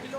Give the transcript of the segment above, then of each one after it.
kilo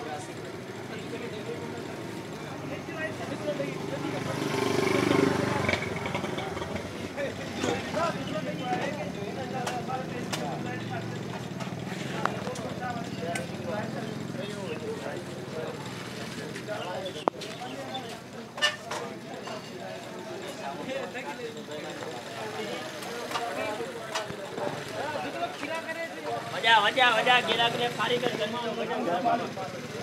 વજા વજા વજા ગિરાગરે ફારી કર જન્મ